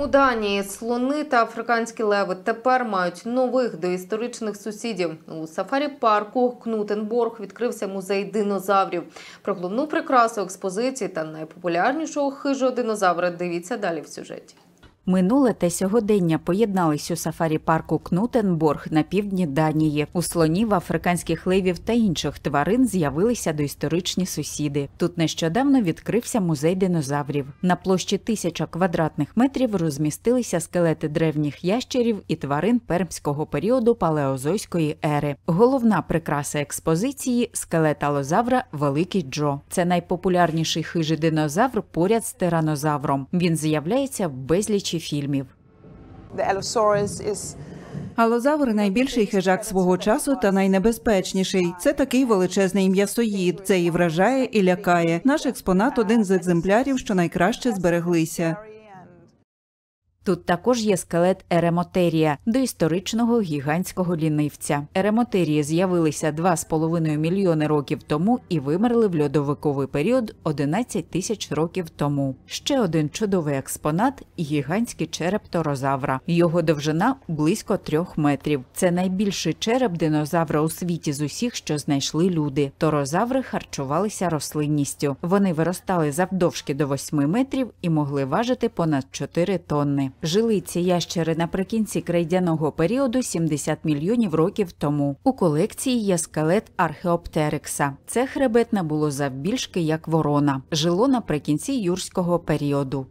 У Данії слони та африканські леви тепер мають нових доісторичних сусідів. У сафарі-парку Кнутенборг відкрився музей динозаврів. Про головну прикрасу експозиції та найпопулярнішого хижого динозавра дивіться далі в сюжеті. Минуле та сьогодення поєднались у сафарі-парку Кнутенборг на півдні Данії. У слонів, африканських левів та інших тварин з'явилися доісторичні сусіди. Тут нещодавно відкрився музей динозаврів. На площі тисяча квадратних метрів розмістилися скелети древніх ящерів і тварин пермського періоду палеозойської ери. Головна прикраса експозиції скелет алозавра Великий Джо. Це найпопулярніший хижий динозавр поряд з тиранозавром. Він з'являється в безлічі фільмів. The Allosaurus Алозавр найбільший хижак свого часу та найнебезпечніший. Це такий величезний м'ясоїд. Це і вражає, і лякає. Наш експонат один з екземплярів, що найкраще збереглися. Тут також є скелет Еремотерія, доісторичного гігантського лінивця. Еремотерії з'явилися 2,5 мільйони років тому і вимерли в льодовиковий період 11 тисяч років тому. Ще один чудовий експонат гігантський череп торозавра. Його довжина близько трьох метрів. Це найбільший череп динозавра у світі з усіх, що знайшли люди. Торозаври харчувалися рослинністю. Вони виростали завдовжки до 8 метрів і могли важити понад 4 тонни. Жили ці ящери наприкінці крейдяного періоду 70 мільйонів років тому. У колекції є скелет археоптерикса. Це хребетне було завбільшки як ворона. Жило наприкінці юрського періоду.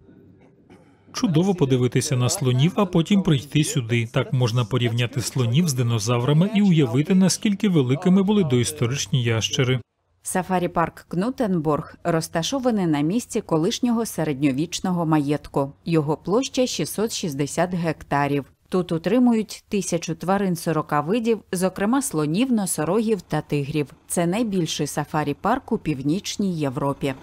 Чудово подивитися на слонів, а потім прийти сюди. Так можна порівняти слонів з динозаврами і уявити, наскільки великими були доісторичні ящери. Сафарі-парк Кнутенборг розташований на місці колишнього середньовічного маєтку. Його площа 660 гектарів. Тут утримують тисячу тварин 40 видів, зокрема слонів, носорогів та тигрів. Це найбільший сафарі-парк у північній Європі.